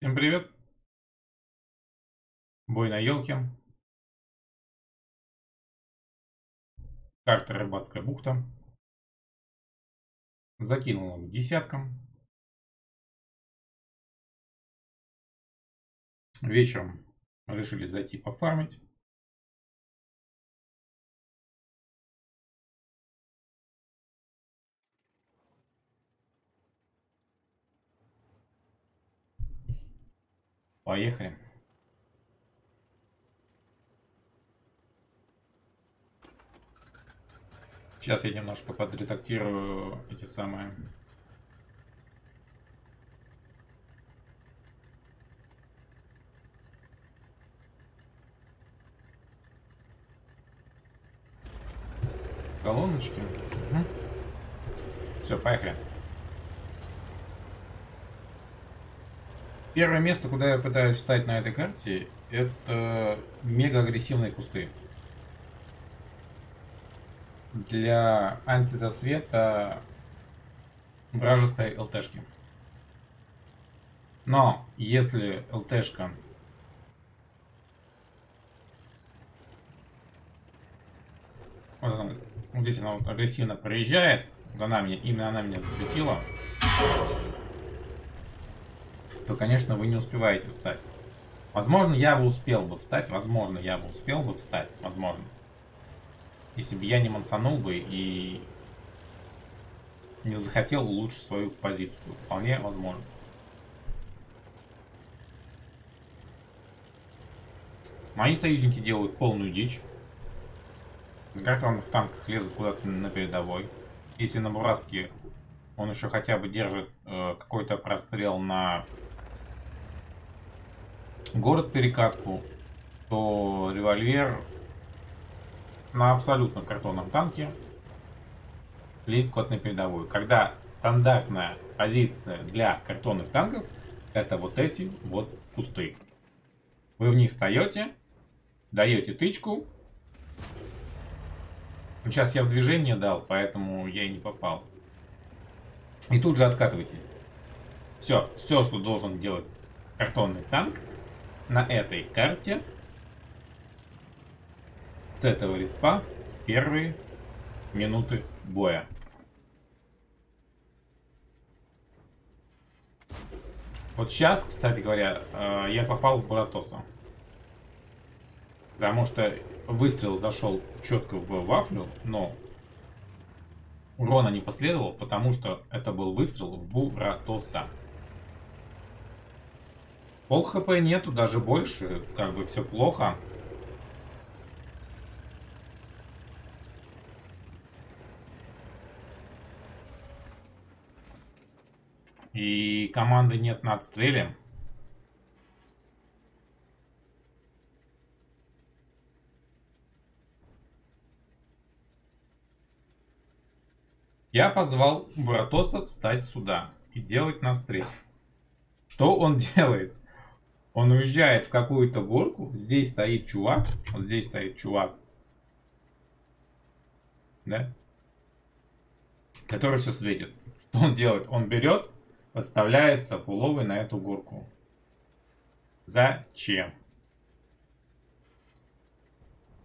Всем привет! Бой на елке. Карта Рыбацкая бухта. Закинул к десяткам. Вечером решили зайти пофармить. Поехали. Сейчас я немножко подредактирую эти самые... Колоночки. Угу. Все, поехали. Первое место, куда я пытаюсь встать на этой карте, это мега агрессивные кусты. Для антизасвета вражеской ЛТшки. Но если ЛТшка вот, она, вот здесь она вот агрессивно проезжает, вот она мне, именно она меня засветила, то, конечно, вы не успеваете встать. Возможно, я бы успел бы встать, возможно, я бы успел бы встать, возможно. Если бы я не мансанул бы и не захотел улучшить свою позицию. Вполне возможно. Мои союзники делают полную дичь. Как он в танках лезут куда-то на передовой. Если на Бураске он еще хотя бы держит э, какой-то прострел на город перекатку, то револьвер на абсолютно картонном танке лезть куда-то на передовую. Когда стандартная позиция для картонных танков это вот эти вот кусты. Вы в них встаете, даете тычку. Сейчас я в движение дал, поэтому я и не попал. И тут же откатывайтесь. Все, все, что должен делать картонный танк, на этой карте с этого респа в первые минуты боя. Вот сейчас, кстати говоря, э, я попал в Буратоса. Потому что выстрел зашел четко в вафлю, но урона не последовал, потому что это был выстрел в Буратоса. Пол хп нету, даже больше. Как бы все плохо. И команды нет на отстреле. Я позвал Буратоса встать сюда и делать настрел. Что он делает? Он уезжает в какую-то горку. Здесь стоит чувак. Вот здесь стоит чувак. Да? Который все светит. Что он делает? Он берет, подставляется фуловый на эту горку. Зачем?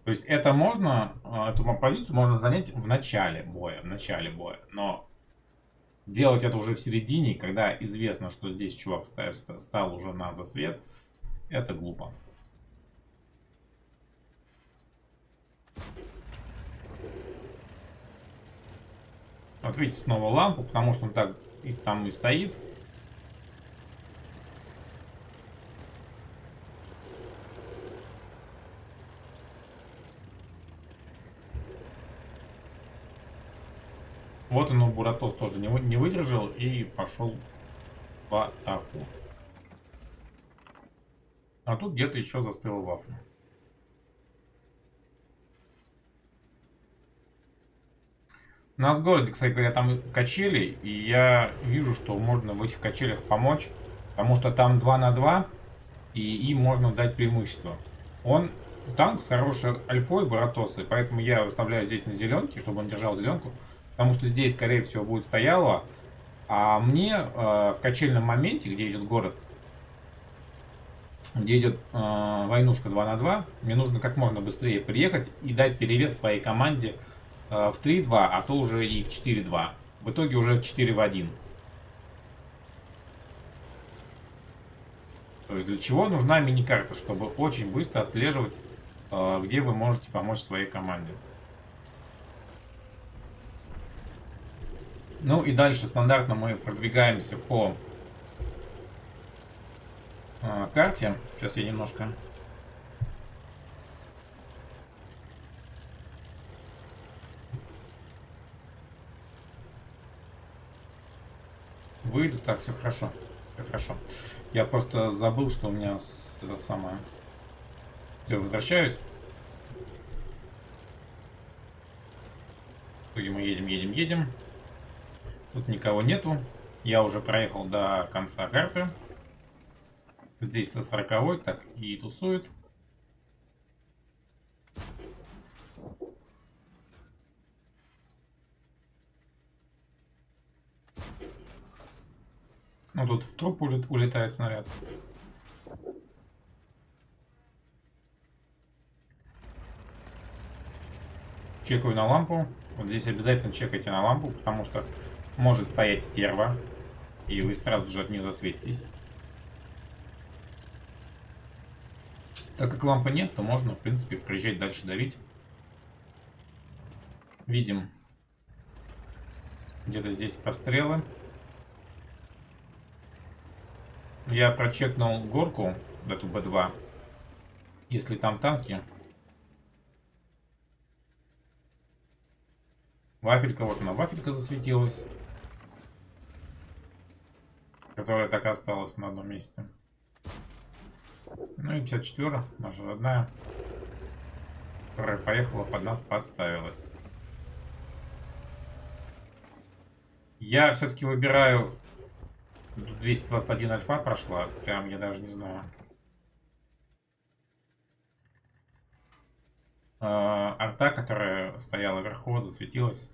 То есть это можно, а, эту позицию можно занять в начале боя, в начале боя. Но делать это уже в середине, когда известно, что здесь чувак стал уже на засвет, это глупо. Вот видите, снова лампу, потому что он так и там и стоит. Вот он, Буратос тоже не выдержал и пошел в атаку. А тут где-то еще застыла вафля. У нас в городе, кстати говоря, там качели, и я вижу, что можно в этих качелях помочь, потому что там 2 на 2, и им можно дать преимущество. Он танк с хорошей альфой Баратосы, поэтому я выставляю здесь на зеленке, чтобы он держал зеленку, потому что здесь, скорее всего, будет стояло, а мне э, в качельном моменте, где идет город, где идет э, войнушка 2 на 2, мне нужно как можно быстрее приехать и дать перевес своей команде э, в 3-2, а то уже и в 4-2. В итоге уже 4 в 1. То есть для чего нужна мини-карта? Чтобы очень быстро отслеживать, э, где вы можете помочь своей команде. Ну и дальше стандартно мы продвигаемся по э, карте. Сейчас я немножко выйду. Так, все хорошо. Все хорошо. Я просто забыл, что у меня это самое... Все, возвращаюсь. И мы едем, едем, едем. Тут никого нету. Я уже проехал до конца карты. Здесь со 40 так и тусует. Ну тут в труп улет, улетает снаряд. Чекаю на лампу. Вот здесь обязательно чекайте на лампу, потому что может стоять стерва. И вы сразу же от нее засветитесь. Так как лампы нет, то можно, в принципе, приезжать дальше давить. Видим где-то здесь прострелы. Я прочекнул горку, эту Б2. Если там танки. Вафелька, вот она, вафелька засветилась. Которая так и осталась на одном месте. Ну и 54, наша родная. Которая поехала под нас, подставилась. Я все-таки выбираю 221 альфа прошла. Прям я даже не знаю. А, арта, которая стояла вверху, засветилась.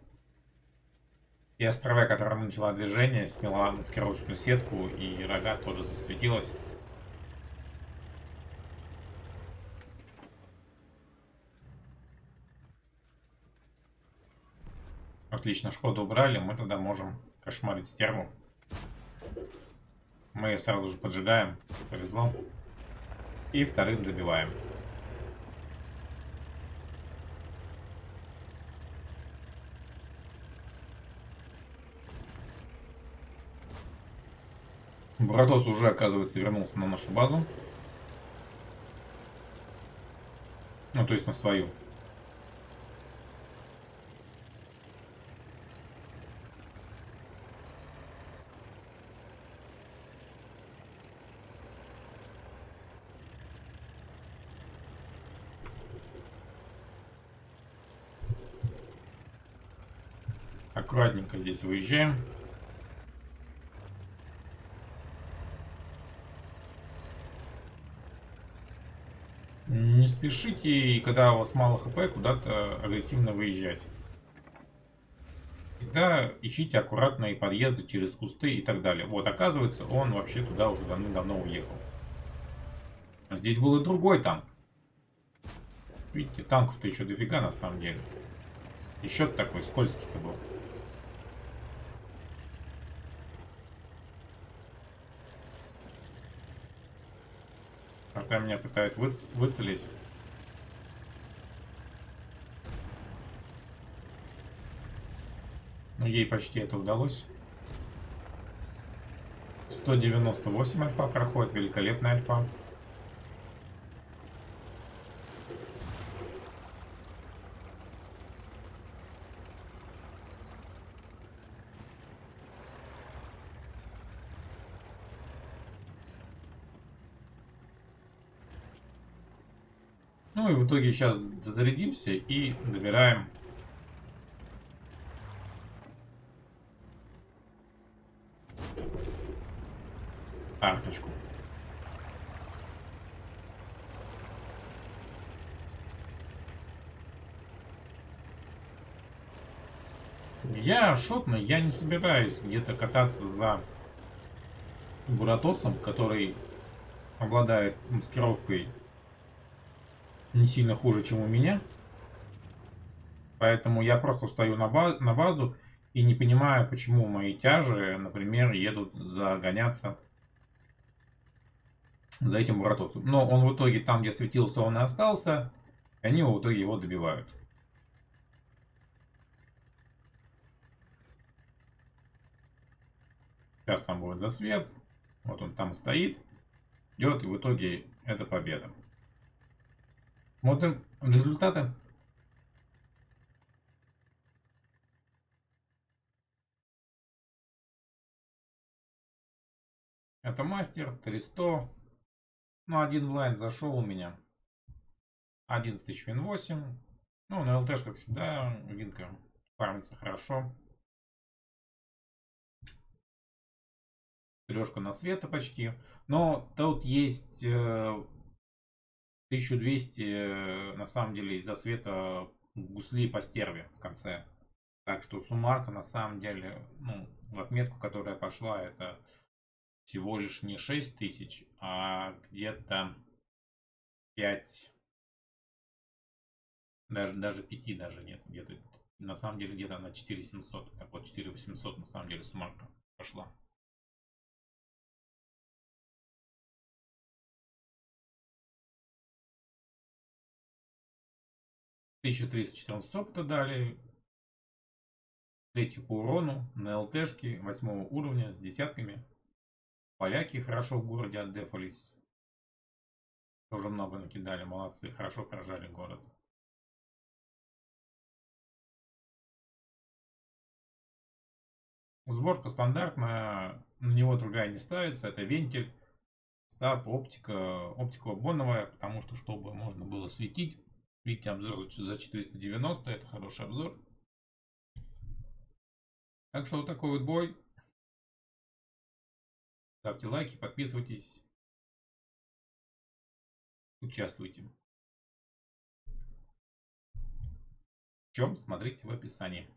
И островая, которая начала движение, сняла маскировочную сетку, и рога тоже засветилась. Отлично, Шкоду убрали, мы тогда можем кошмарить стерву. Мы ее сразу же поджигаем. Повезло. И вторым добиваем. Братос уже, оказывается, вернулся на нашу базу. Ну, то есть на свою. Аккуратненько здесь выезжаем. Не спешите, когда у вас мало хп, куда-то агрессивно выезжать. Всегда ищите аккуратные подъезды через кусты и так далее. Вот, оказывается, он вообще туда уже давно уехал. здесь был и другой танк. Видите, танков-то еще дофига на самом деле. Еще такой скользкий-то был. Пока меня пытают вы... выцелить. Но ей почти это удалось. 198 альфа проходит, великолепная альфа. Ну и в итоге сейчас зарядимся и добираем арточку. Я шотный, я не собираюсь где-то кататься за Буратосом, который обладает маскировкой не сильно хуже, чем у меня. Поэтому я просто встаю на, баз, на базу и не понимаю, почему мои тяжи, например, едут загоняться за этим Буратосом. Но он в итоге там, где светился, он и остался. И они в итоге его добивают. Сейчас там будет засвет. Вот он там стоит. Идет, и в итоге это победа. Смотрим результаты. Это мастер, 300. Ну, один блайнд зашел у меня. 11 тысяч вин 8. Ну, на ЛТш, как всегда, винка фармится хорошо. Трешка на света почти. Но тут есть 1200, э, на самом деле, из-за света гусли по стерве в конце. Так что суммарка, на самом деле, ну, в отметку, которая пошла, это всего лишь не 6 тысяч, а где-то 5, даже, даже 5 даже нет, где-то на самом деле где-то на 4700, так вот 4800 на самом деле суммарка пошла. 1314 опыта дали. Третий по урону на ЛТшке восьмого уровня с десятками. Поляки хорошо в городе отдефались. Тоже много накидали, молодцы, хорошо прожали город. Сборка стандартная, на него другая не ставится, это вентиль, стаб, оптика, оптика боновая, потому что чтобы можно было светить, Видите, обзор за 490, это хороший обзор. Так что вот такой вот бой. Ставьте лайки, подписывайтесь. Участвуйте. В чем? Смотрите в описании.